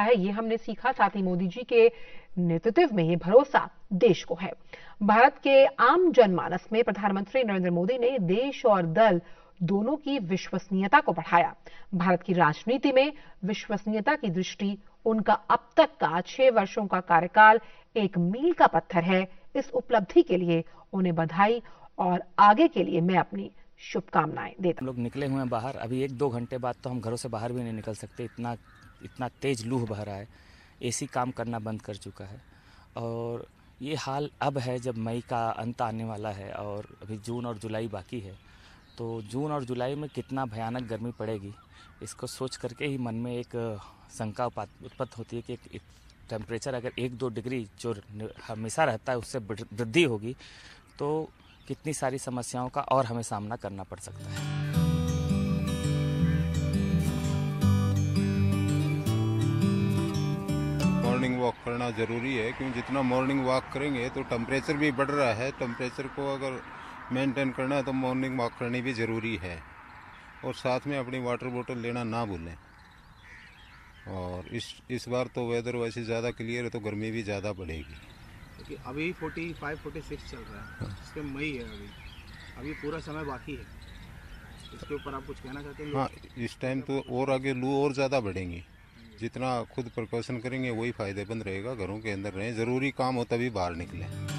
है, ये हमने सीखा। साथ ही मोदी जी के नेतृत्व में ये भरोसा देश को है। भारत के आम जनमानस में प्रधानमंत्री नरेंद्र मोदी ने देश और दल दोनों की विश्वसनीयता को बढ़ाया। भारत की राजनीति में विश्वसनीयता की दृष्टि उनका अब तक का छह वर्षों का कार्यकाल एक मील का पत्थर है। इस उपलब्धि के लिए उन्हें बधाई और आगे के लिए मैं अपनी शुभकामनाएँ देता हम लोग निकले हुए हैं बाहर। अभी एक दो घंटे बाद तो हम घरों से बाहर भी नहीं निकल सकते। इतना इतना तेज लूह बह रहा है, एसी काम करना बंद कर चुका है। और ये हाल अब है जब मई का अंत आने वाला है और अभी जून और जुलाई बाकी है। तो जून और जुलाई में कितना भयानक गर्मी पड़ेगी, इसको सोच करके ही मन में एक शंका उत्पत्त होती है कि एक टेम्परेचर अगर एक दो डिग्री जो हमेशा रहता है उससे वृद्धि होगी तो कितनी सारी समस्याओं का और हमें सामना करना पड़ सकता है। मॉर्निंग वॉक करना ज़रूरी है क्योंकि जितना मॉर्निंग वॉक करेंगे तो टेम्परेचर भी बढ़ रहा है। टेम्परेचर को अगर मेंटेन करना है तो मॉर्निंग वॉक करनी भी ज़रूरी है। और साथ में अपनी वाटर बोतल लेना ना भूलें। और इस इस बार तो वेदर वैसे ज़्यादा क्लियर है तो गर्मी भी ज़्यादा बढ़ेगी क्योंकि अभी 45 46 चल रहा है। इसके मई है अभी। अभी पूरा समय बाकी है। इसके ऊपर आप कुछ कहना चाहते हैं? हाँ इस टाइम तो और आगे लू और ज़्यादा बढ़ेंगी। जितना खुद प्रिकॉशन करेंगे, वही फ़ायदेमंद रहेगा। घरों के अंदर रहें, ज़रूरी काम हो तभी बाहर निकलें।